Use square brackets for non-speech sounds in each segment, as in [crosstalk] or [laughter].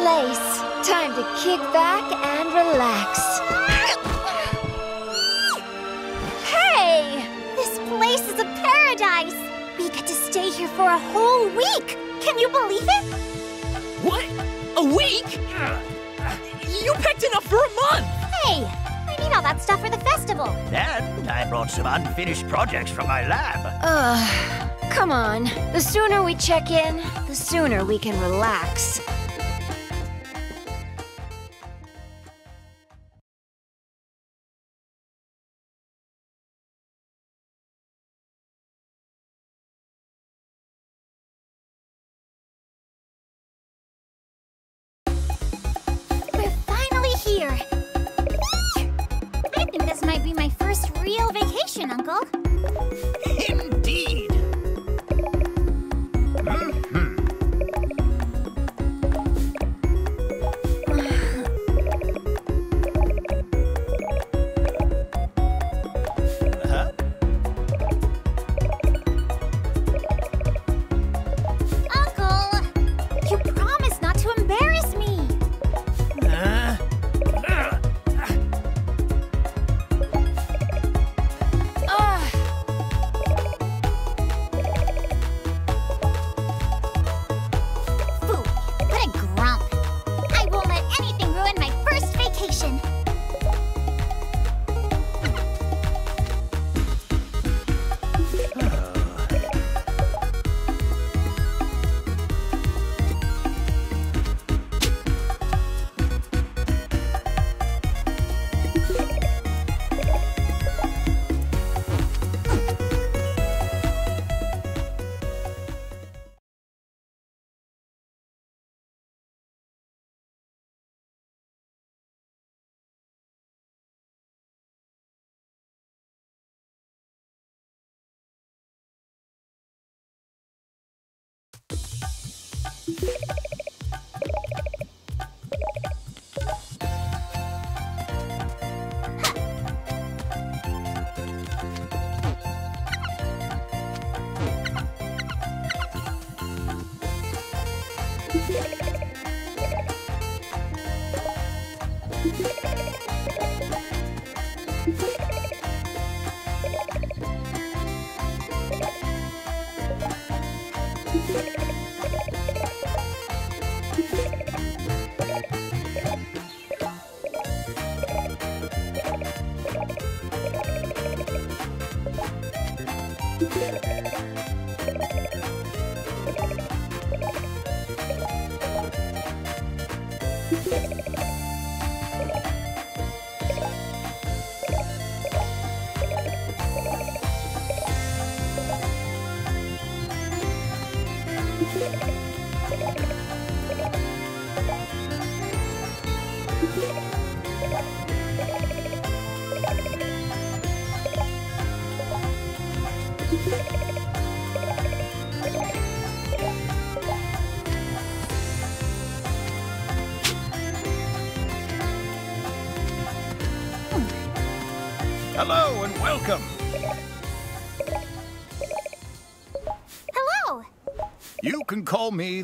This is the place. Time to kick back and relax. Hey! This place is a paradise! We get to stay here for a whole week! Can you believe it? What? A week? You picked enough for a month! Hey! I need all that stuff for the festival. And I brought some unfinished projects from my lab. Ugh. Come on. The sooner we check in, the sooner we can relax. Real vacation, Uncle.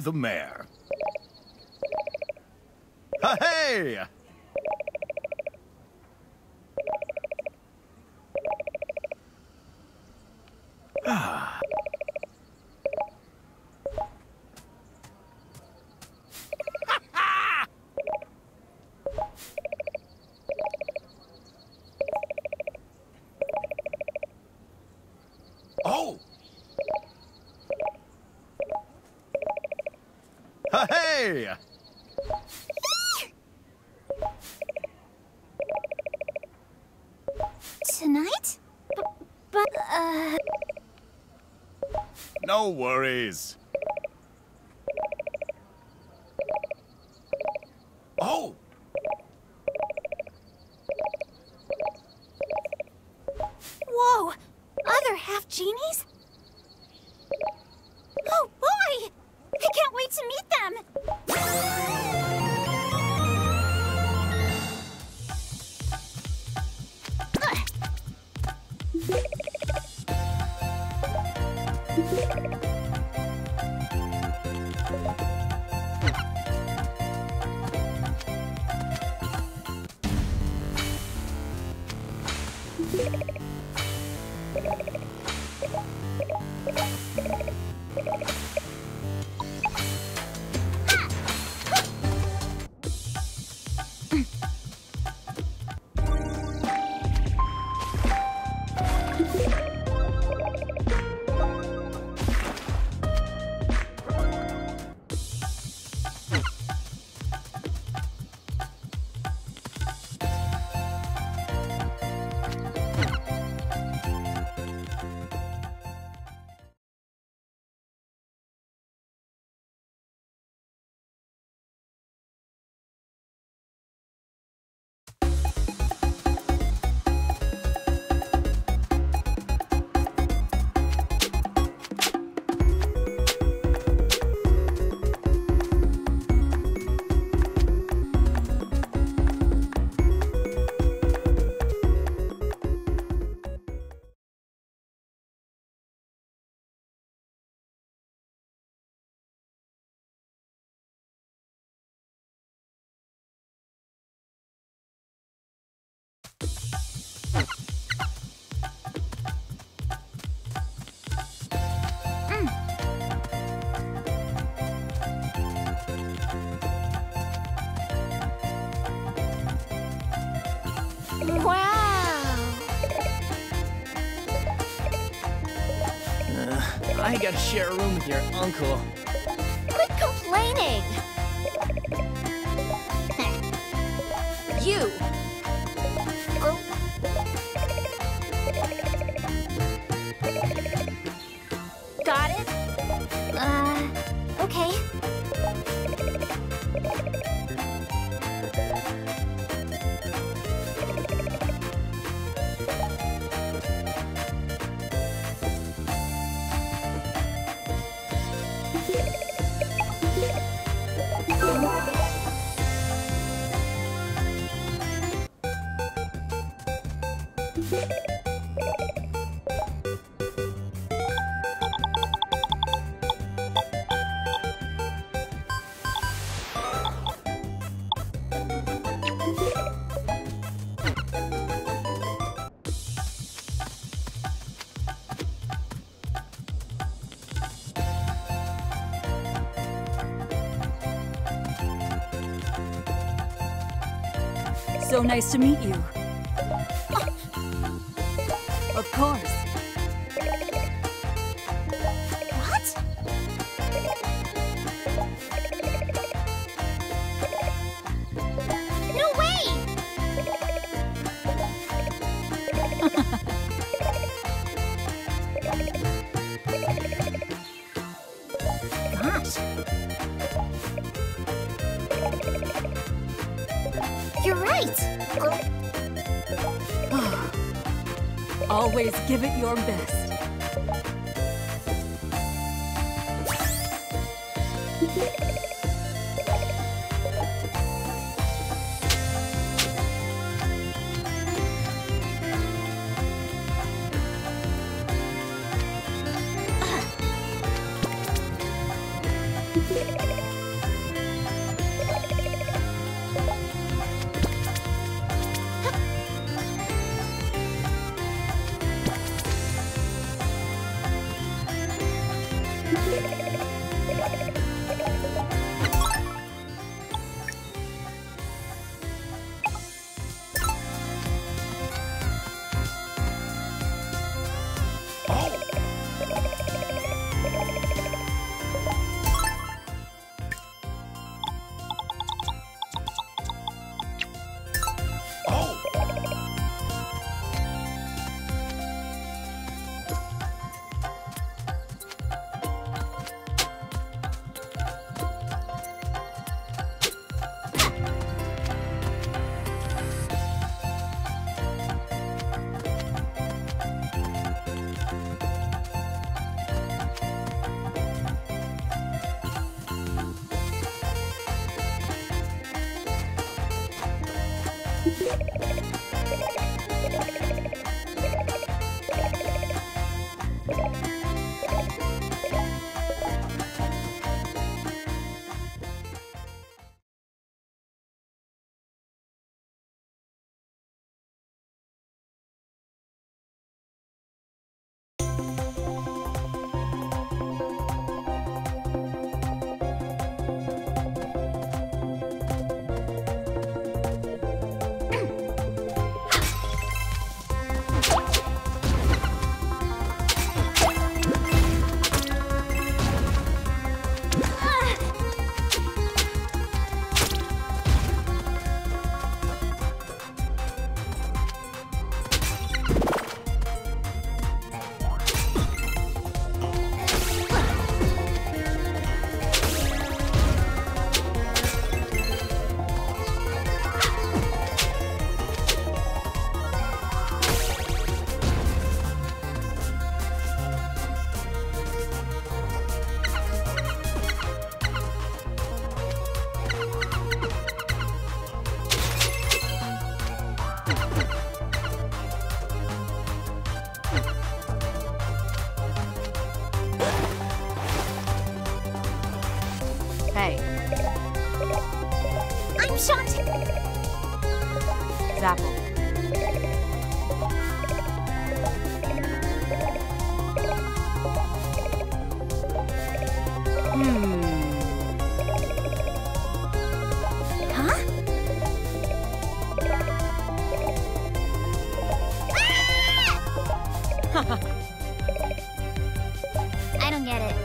The mayor. Hey! Oh! Hey! Tonight? B- but, uh... No worries. Thank you Ain't gotta share a room with your uncle. Quit complaining! you nice to meet you. Always give it your best. [laughs] [laughs] I don't get it.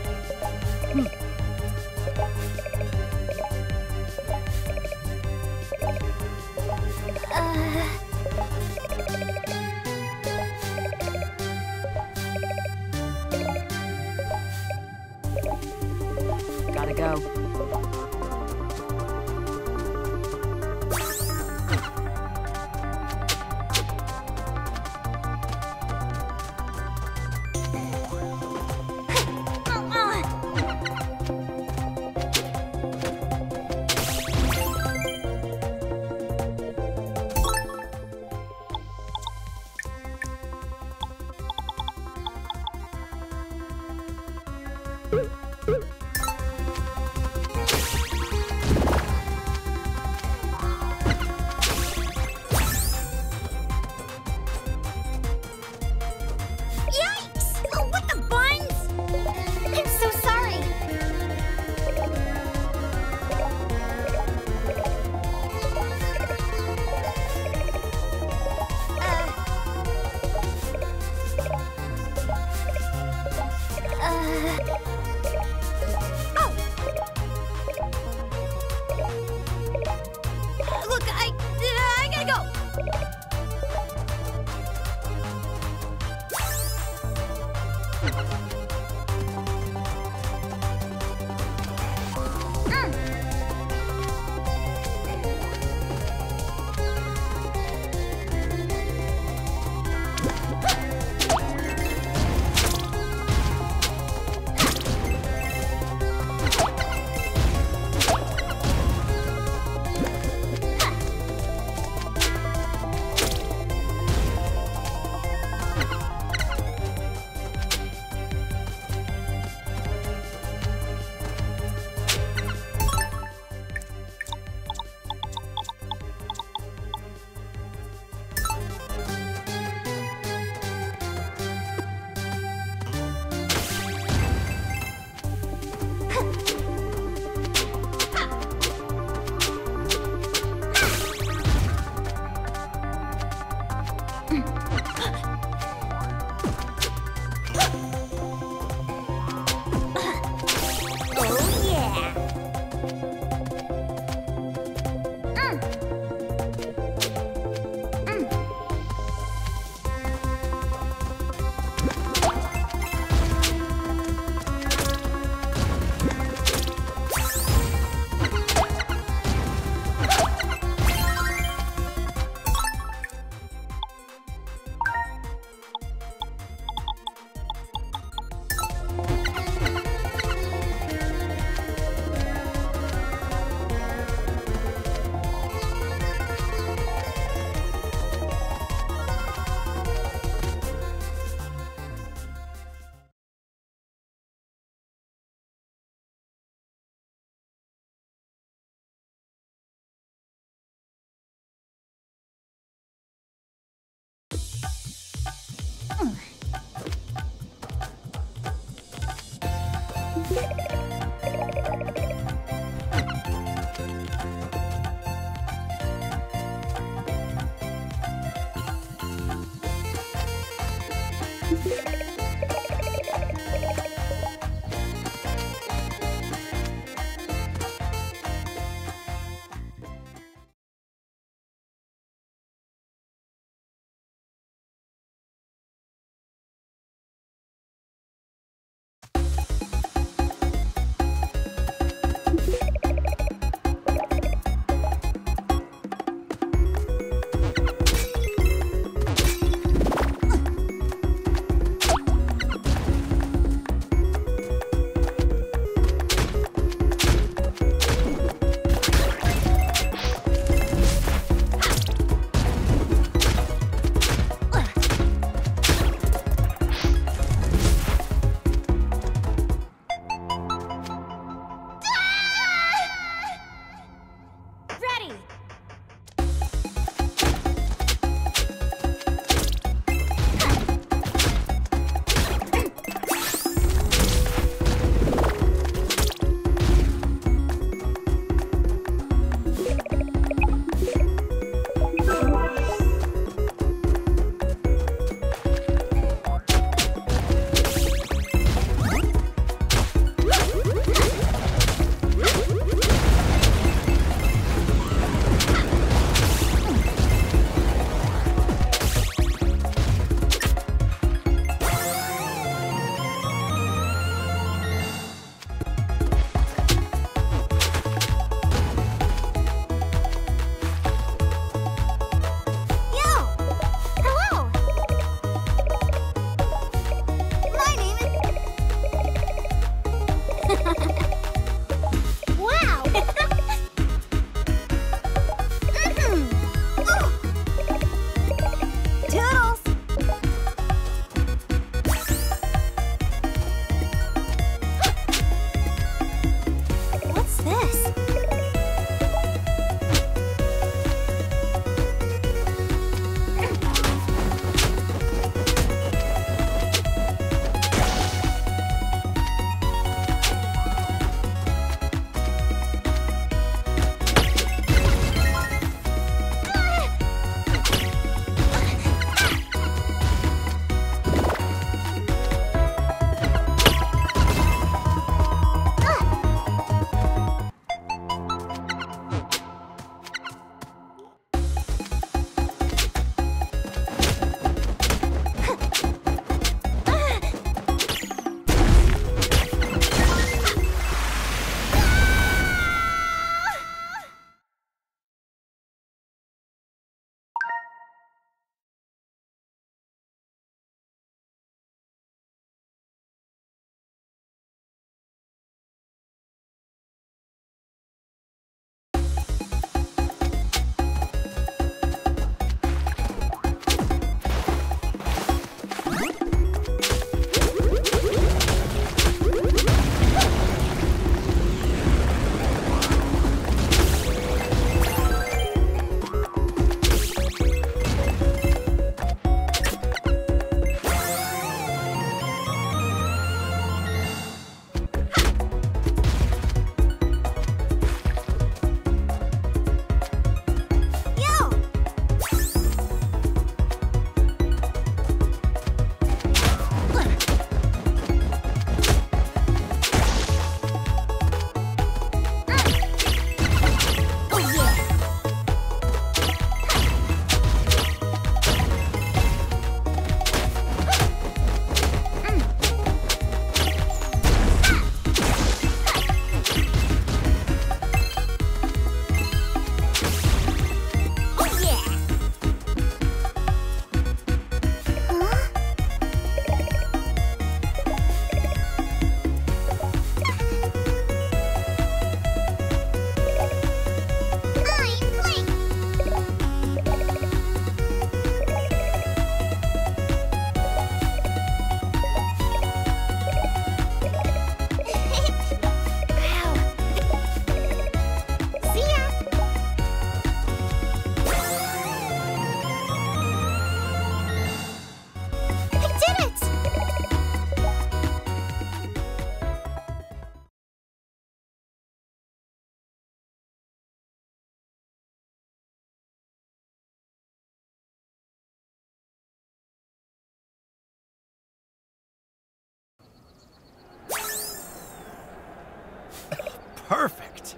Perfect.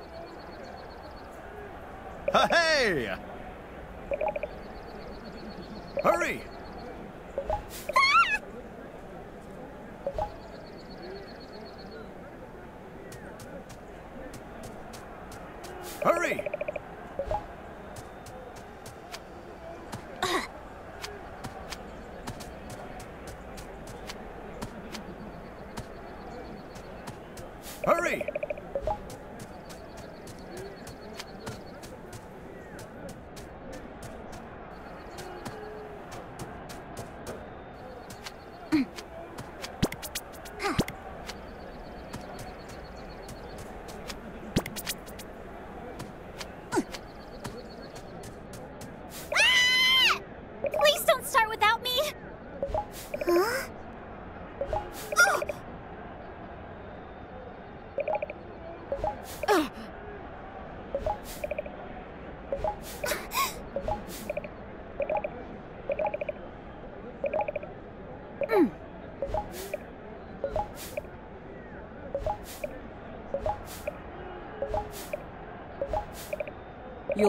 Hey!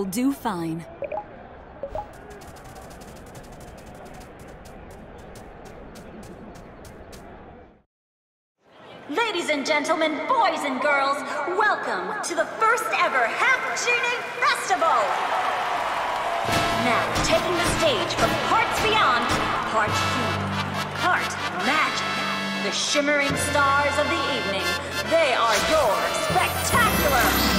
You'll do fine. Ladies and gentlemen, boys and girls, welcome to the first ever Half Genie Festival! Now, taking the stage from Parts Beyond, Part Human, Part Magic, the shimmering stars of the evening, they are your spectacular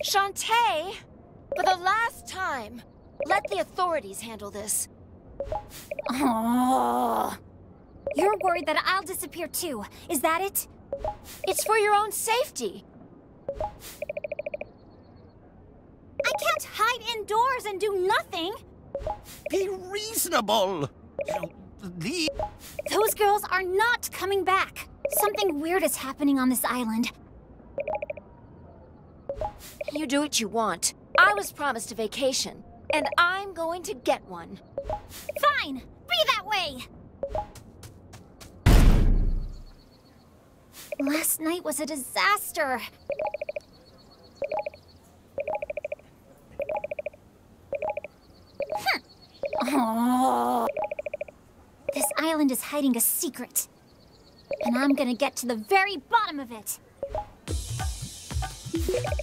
Shantae, for the last time, let the authorities handle this. Oh. You're worried that I'll disappear too. Is that it? It's for your own safety. I can't hide indoors and do nothing. Be reasonable. You know, the Those girls are not coming back. Something weird is happening on this island. You do what you want. I was promised a vacation, and I'm going to get one. Fine, be that way. Last night was a disaster. Oh. This island is hiding a secret. And I'm gonna get to the very bottom of it. you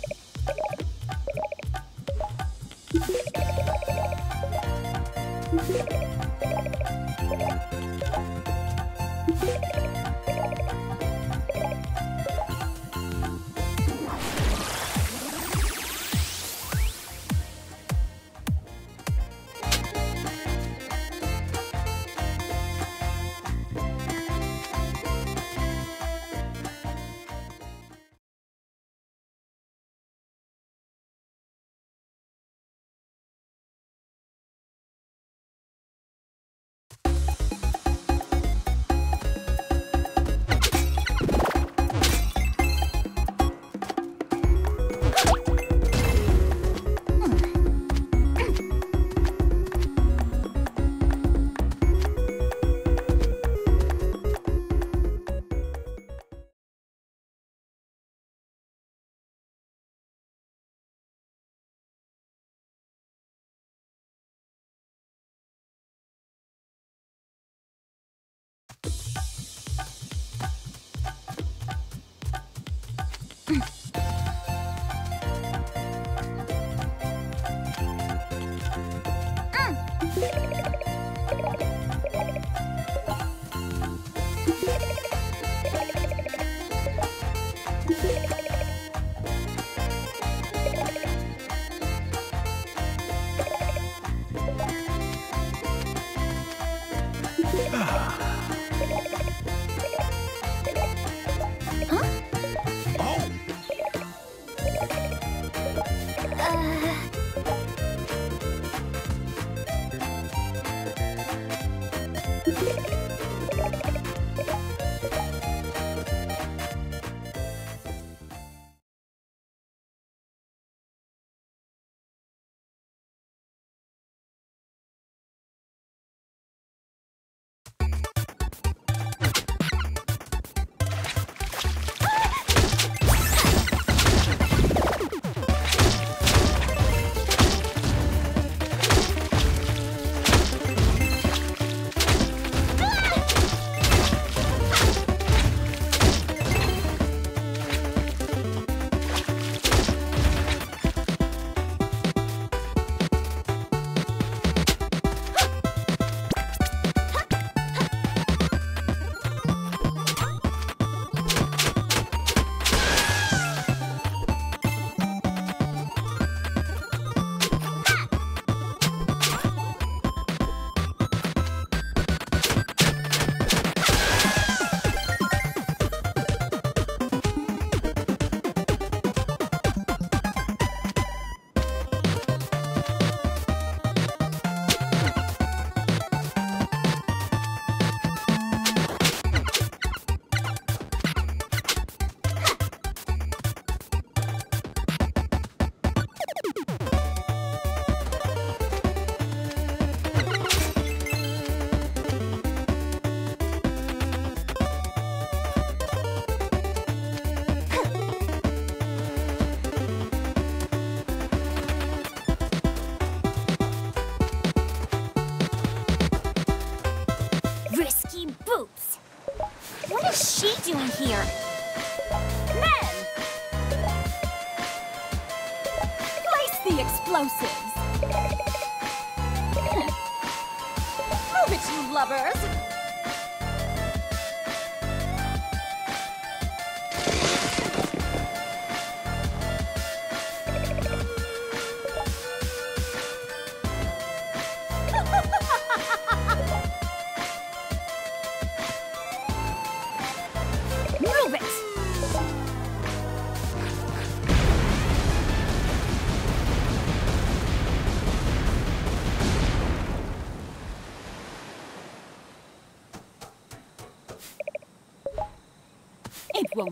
Peace. Explosives! [laughs] Move it, you lubbers!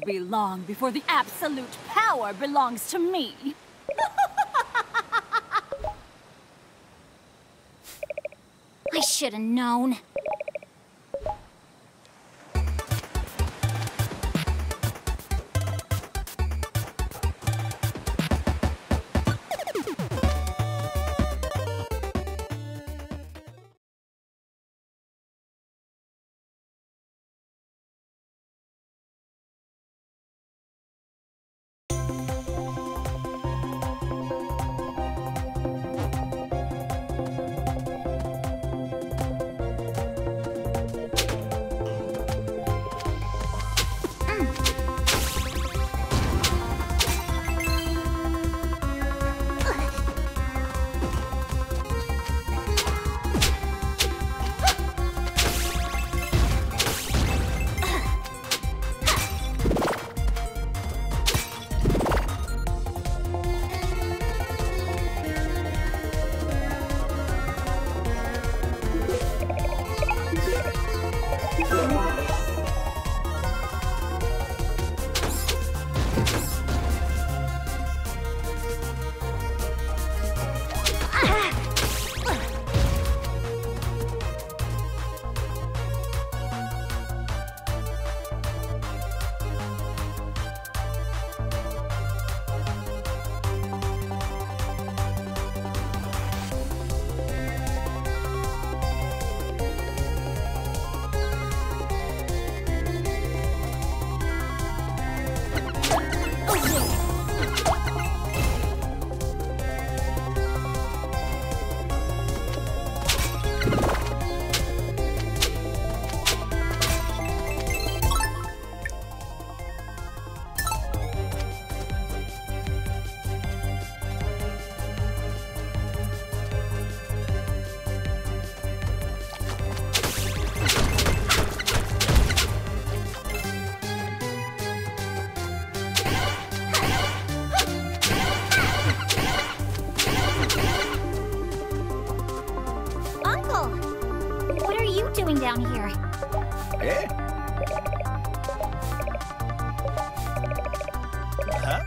Be long before the absolute power belongs to me. [laughs] I should have known. Huh?